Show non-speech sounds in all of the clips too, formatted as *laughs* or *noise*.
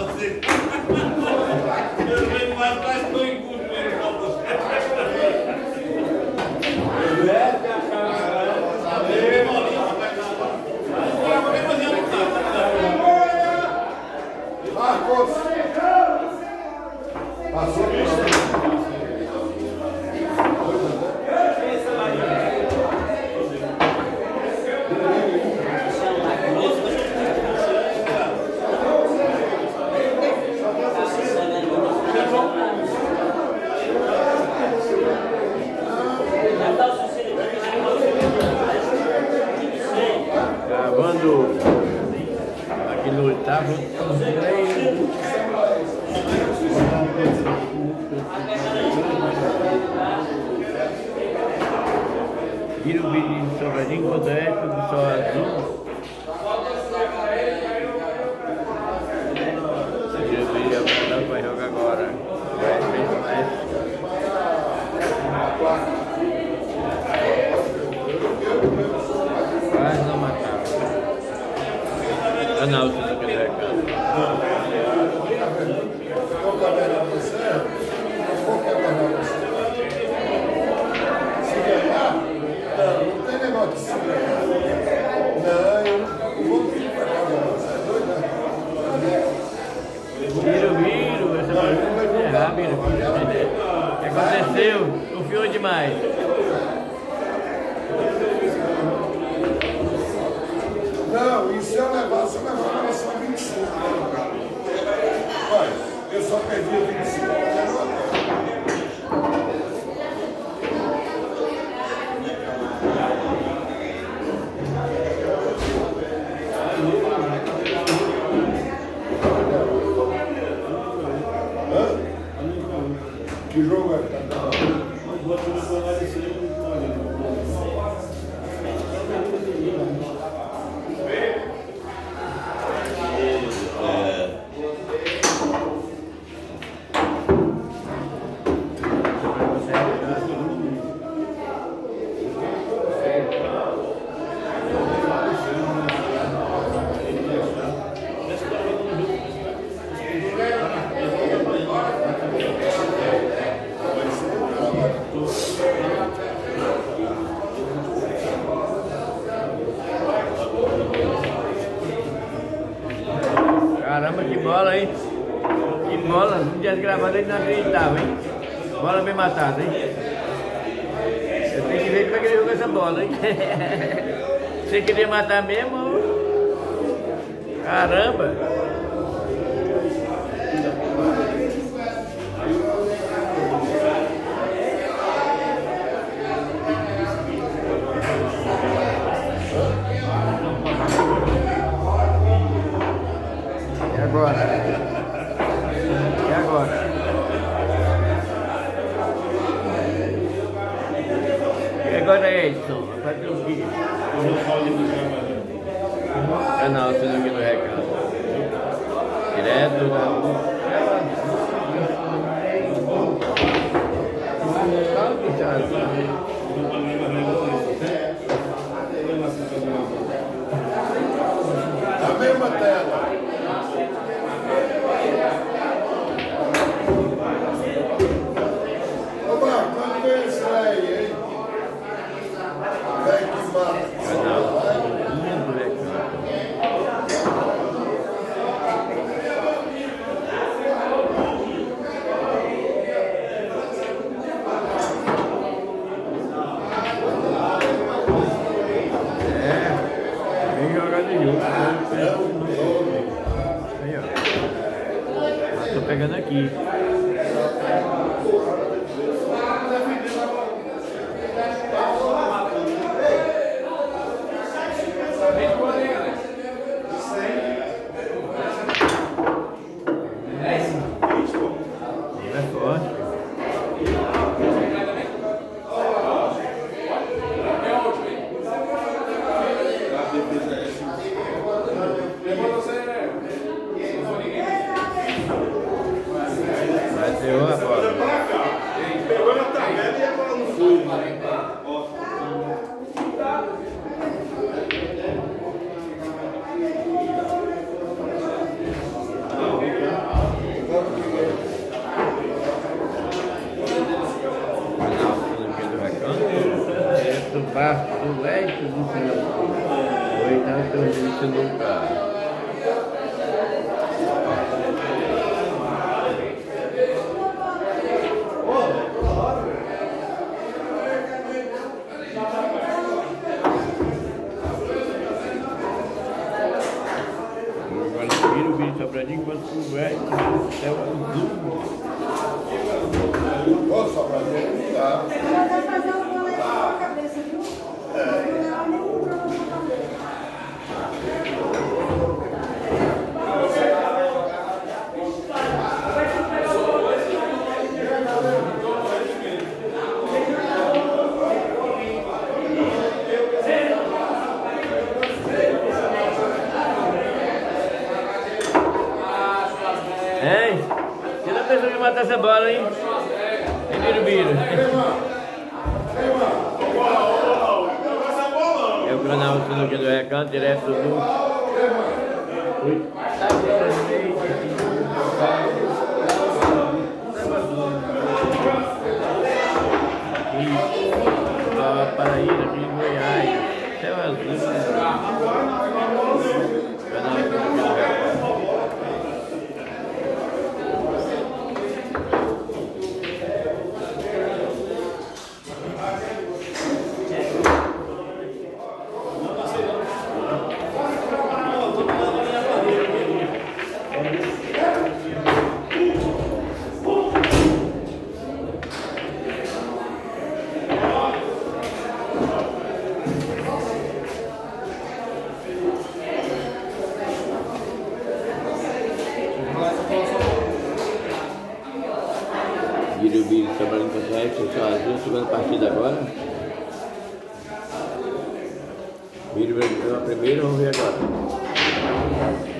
você. Eu venho mais você. Marcos! Passou aqui no oitavo. Vira o vídeo de Sobradinho quando é tudo só azul. Vira o vídeo apontado vai jogar agora. Vai ver mais. Quase não mataram. Ah não, se não quiser cara. Qual que é a verdade você? Qual que é a verdade você? Se ganhar? Não, não tem negócio de se ganhar. Não, eu não vou vir pra cá, não. Você é doido, né? Viro, viro, essa pergunta vai errar, viro. O que aconteceu? Confiou demais. Não, e se eu levar, se eu levar, ela só 25, né, cara? Olha, eu só perdi a 25, Caramba, que bola, hein? Que bola. No dia gravado ele não acreditava, hein? Bola bem matada, hein? Eu tenho que ver como é que ele jogou essa bola, hein? *laughs* Você queria matar mesmo? Caramba! E agora? E agora? E agora, Edson? Vai fazer o quê? Ah não, você não viu no recado. Direto da... A mesma tela. Quando converte é o azul. Ô, Sobradinho, não dá. Ela vai fazer um boletim na cabeça, viu? Ela nem comprou na cabeça. Hein? Você não pensou em matar essa bola, hein? Hein, Birubiru? É o canal Sinuca do Recanto, direto do... Ui. Aqui, Nova Paraíba, aqui em Goiás. Céu azul. Canal Sinuca do Recanto. Birubiru trabalhando com o Rex, Céu Azul, segunda partida agora. A primeira, vamos ver agora.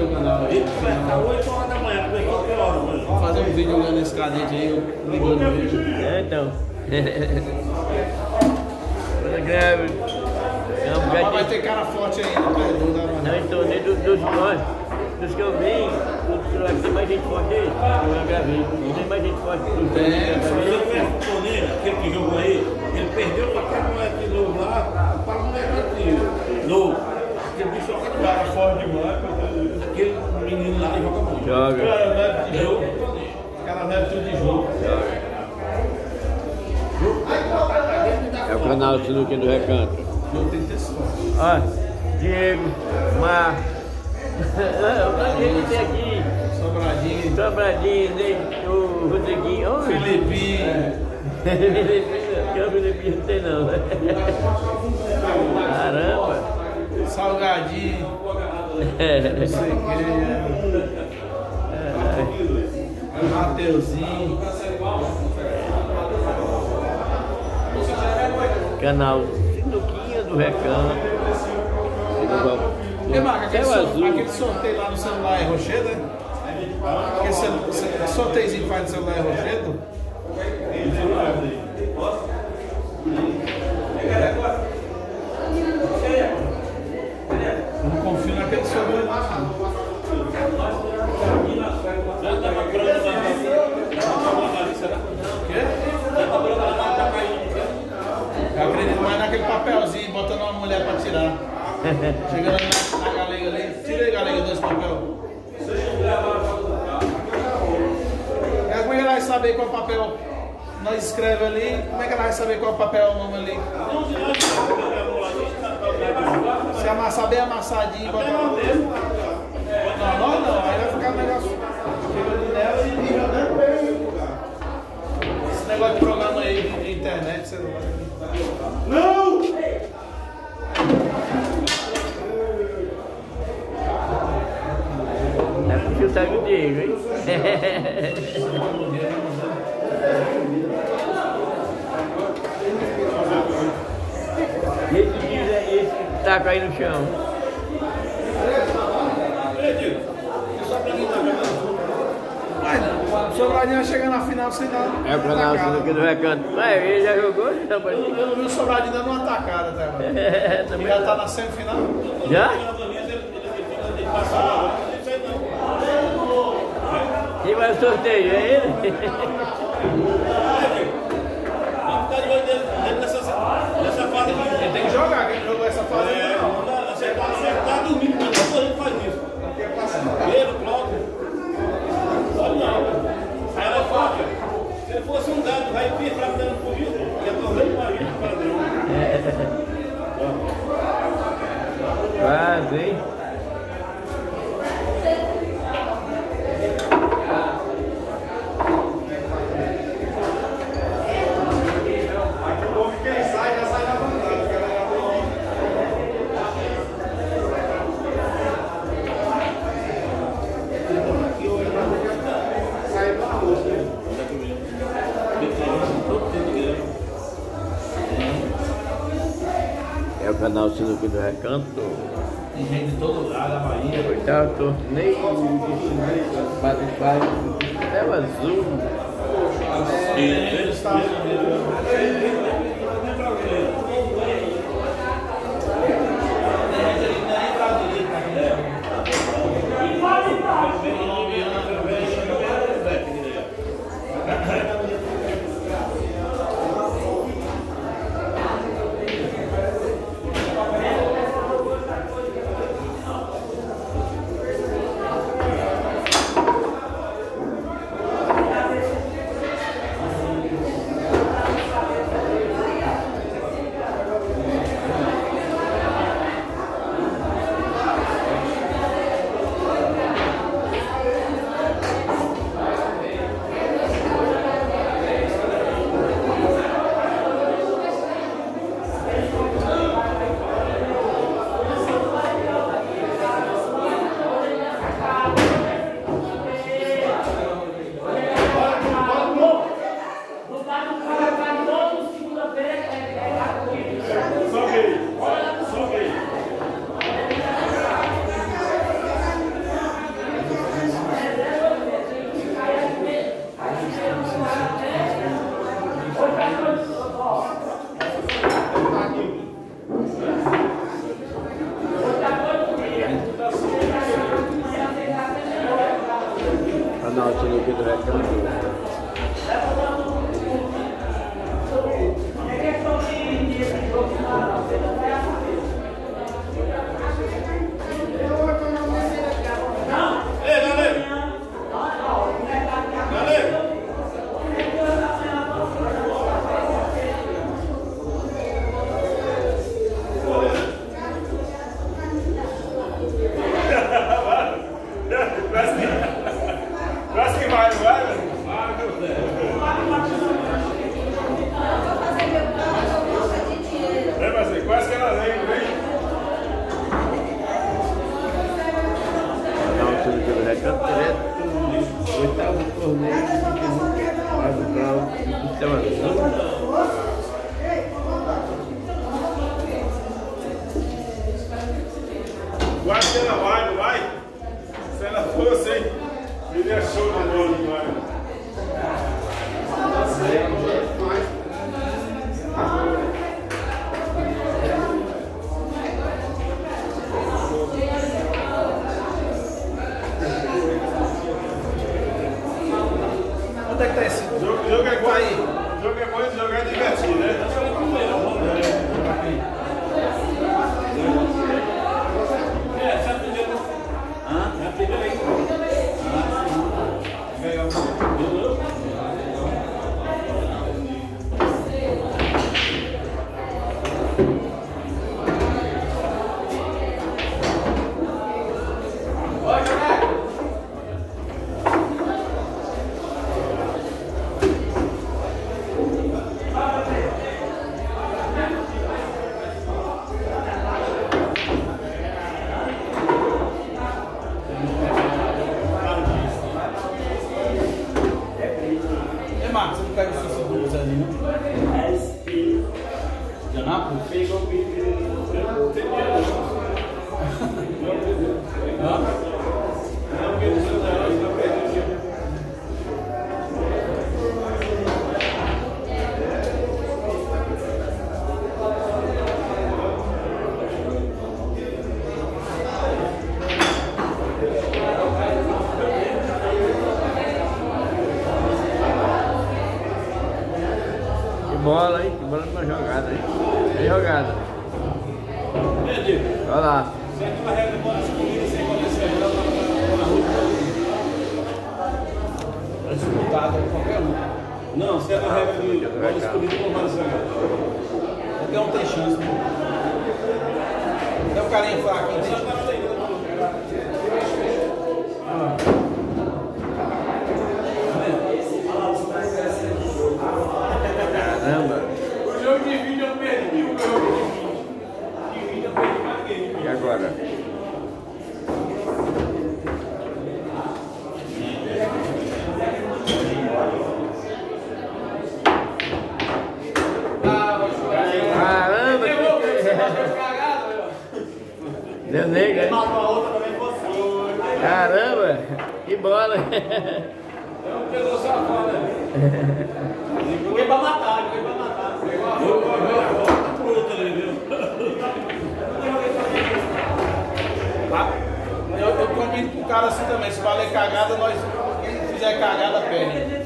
Teu canal aí. Tá 8 horas da manhã, começou que hora, mano? Vou fazer um vídeo olhando esse cadete aí, eu ligando o vídeo. É, então. Grave. É um Mas vai ter cara forte ainda, perdão, da Não, então, nem dos, dos, nós, dos que eu vi, tem mais gente forte aí? Eu gravei. Não tem mais gente forte que tu Tem, aquele que jogou aí, ele perdeu para aquele moleque novo lá, para o moleque novo. Joga muito. Joga. Cara, leve de jogo. Tudo de jogo. É o canal Sinuca do Recanto. Tem sorte. Ó, Diego, Mar. o tanto de gente tem aqui. Sobradinho. Sobradinho, né? o Rodriguinho. Ô, Filipinho. *laughs* Filipinho, é o não tem não. Caramba. Salgadinho. É. Não sei o que. Mateuzinho. Canal Sinuquinha do Recanto. E Marca, aquele, azul. aquele sorteio lá no celular é Rochedo? Aquele cel- ce- sorteiozinho que faz no celular é Rochedo? Chegando na, na galega ali. Tira aí, galega, dois papel. É, como é que ela vai saber qual papel nós escreve ali? Como é que ela vai saber qual papel é o nome ali? Se amassar bem amassadinho, botar lá. Não, nós não, aí vai ficar um negócio. Chega nela e vira, né? Esse negócio de programa aí de, internet, você não vai. É eu do Diego, hein? E esse diz é esse que taca aí no chão. Não. O Sobradinho vai chegar na final sem dar. É o atacada. Sinuca do Recanto. Mas ele já jogou? Não. Eu não vi o Sobradinho dando uma atacada até agora. É, Ele também já tá na semifinal? Já? Quem vai no sorteio? É ele? Vamos ficar de olho nessa, nessa fase. Ele tem que jogar, quem jogou essa fase É, você tá, dormindo, todo mundo faz isso. Pedro, Cláudio. Olha não. Ela é forte. Se ele fosse um dado, vai vir pra dando por isso, ia tornando uma vida para Deus. Quase, hein? É o canal Sinuca do Recanto. Tem gente de todo lugar, da Bahia. De sinuca, Spotify, céu azul. Onde é que tá esse? O jogo, jogo é bom aí. O jogo é bom e jogar é divertido, né? fui razão. É um texismo. É um carinha fraco. nega. Ele matou a outra também possível. Caramba, que bola. É um pelo safado, né? Ninguém pra matar, ninguém pra matar. Pegou a roupa, pegou a roupa. ali, viu? Tá? Eu, eu combino com cara assim também, se valer cagada, nós quem fizer cagada perde.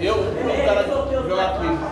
Eu, o cara jogar Twitch.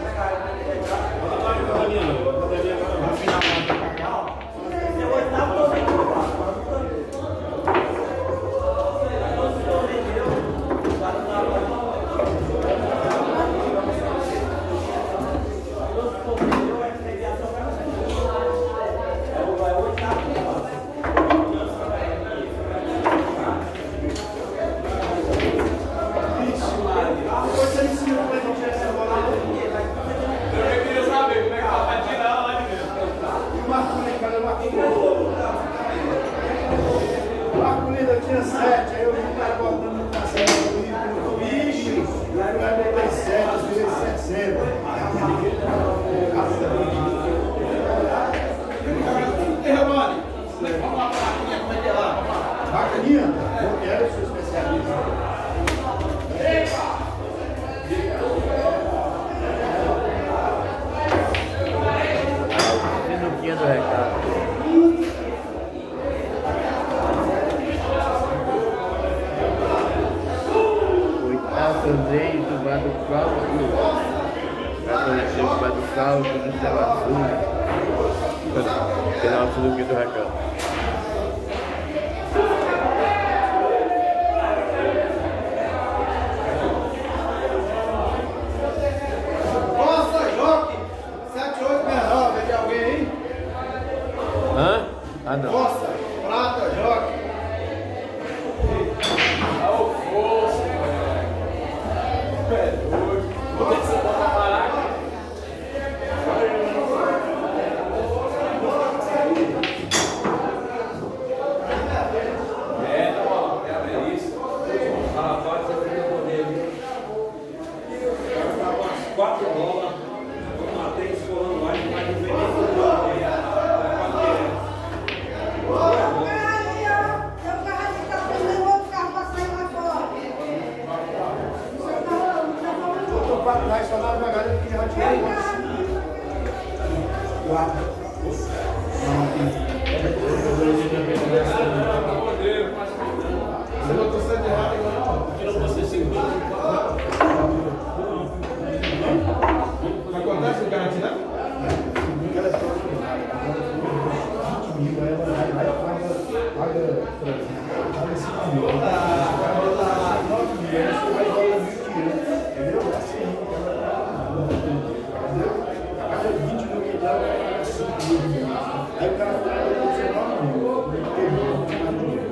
Aí o cara fala, eu vou ser nove mil.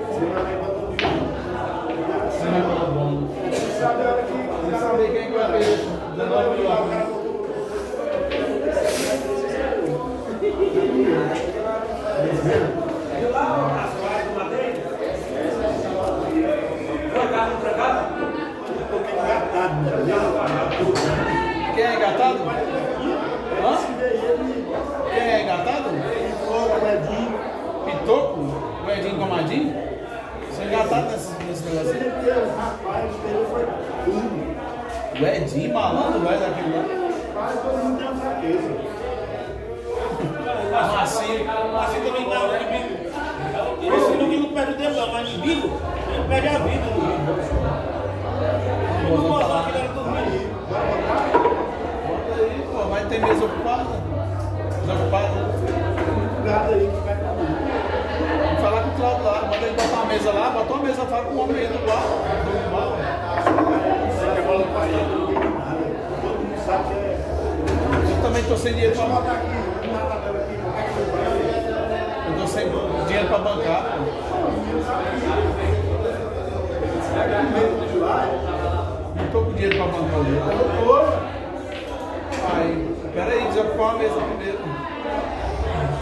Você vai levar todo dia. Você sabe a hora que o Sem cara saber quem que vai perder isso. 19 mil lá, o lá. cara botou. Um pouquinho engatado, entendeu? Quem é engatado? Hã? Quem é engatado? Pouco, Edinho. Pitoco? O Edinho Comadinho? Você é engatado nesse, nesse negócio aí? Certeza, rapaz, o pneu foi tudo. O Edinho malandro vai daquele lá. Quase todo mundo tem uma fraqueza. Macio. Assim também dá no bico. Esse bico não perde o tempo, não, mas bico, ele perde a vida bico. Eu não posso aqui era dormir. Bota aí, pô. Vai ter mesa ocupada. Desocupada. Cuidado aí que vai. Vou falar com o Claudio lá. Manda ele botar uma mesa lá. Bota uma mesa, fala com o homem aí do. Do lado. Você que a bola pra ele, não tem nada. Todo mundo sabe que é. Eu também tô sem dinheiro pra botar aqui? Eu tô sem dinheiro pra bancar, Não tô com dinheiro pra bancar o dinheiro. Aí, peraí, desocupar uma mesa primeiro.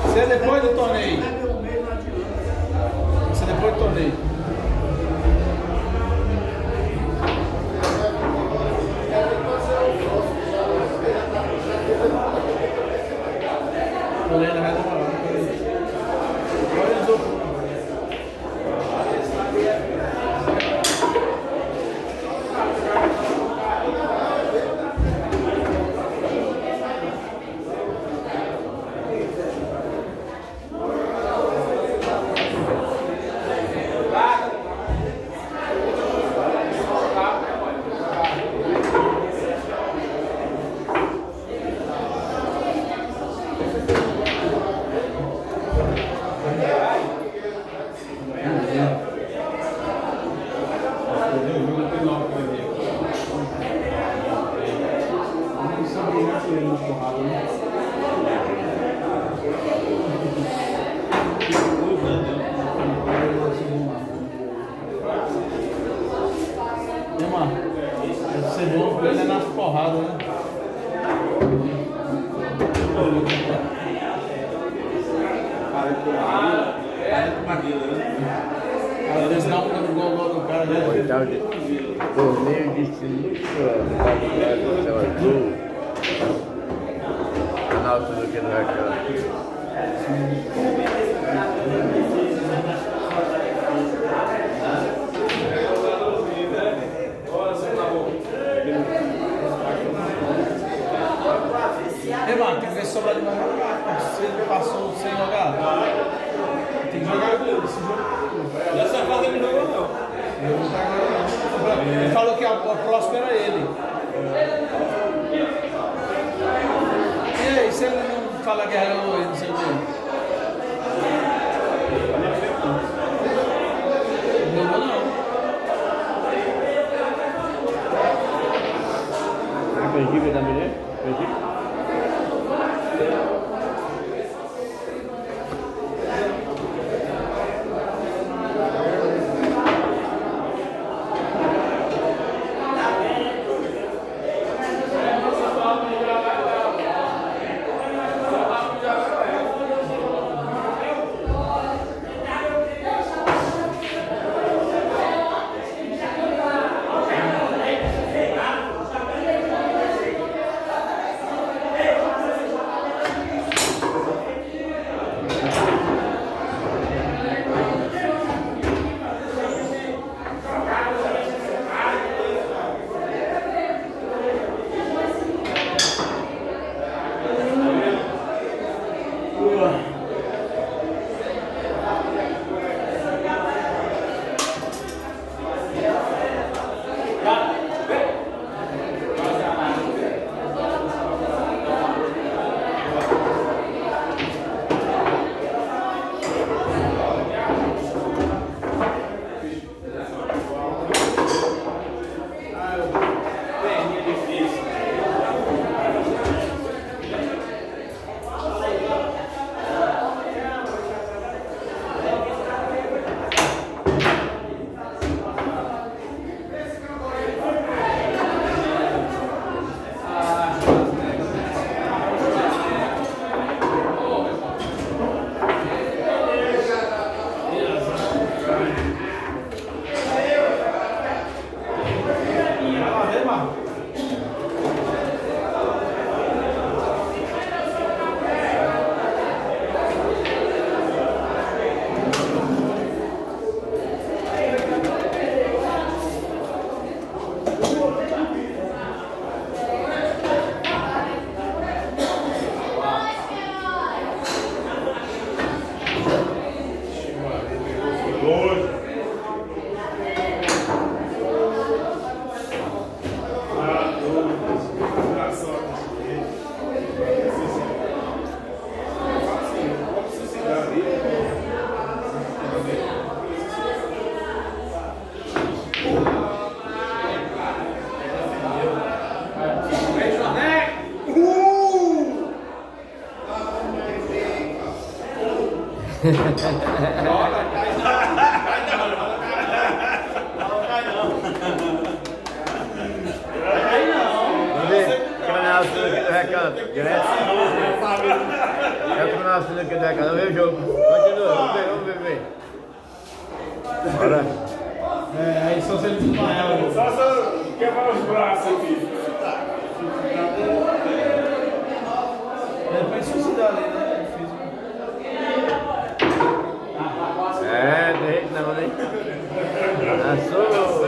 Você é depois do torneio. Você é depois do. Torneio ainda vai demorar. Agora eles ocupam. Irmã, deve ser bom porque ele é nas porradas, né? Às vezes dá um gol gol do cara, né? Oitavo de torneio de sinuca, do céu azul. Na altura do que do Raquel. Irmão, tem que ver se sobrar demais na carta. Se ele passou sem jogar, tem que jogar esse jogo. Dessa fase ele não jogou, não. Eu não tá agora não. Ele falou que a, ele. E aí, se ele não fala que era ele, não sei o quê? Vamos ver. Canal aqui do recanto. Direto. É o canal aqui do recanto. Vamos ver o jogo. Continua. Vamos ver, vamos ver, ver. Bora. É, aí só se ele desmaiar. Só se eu quebrar os braços aqui. Azul.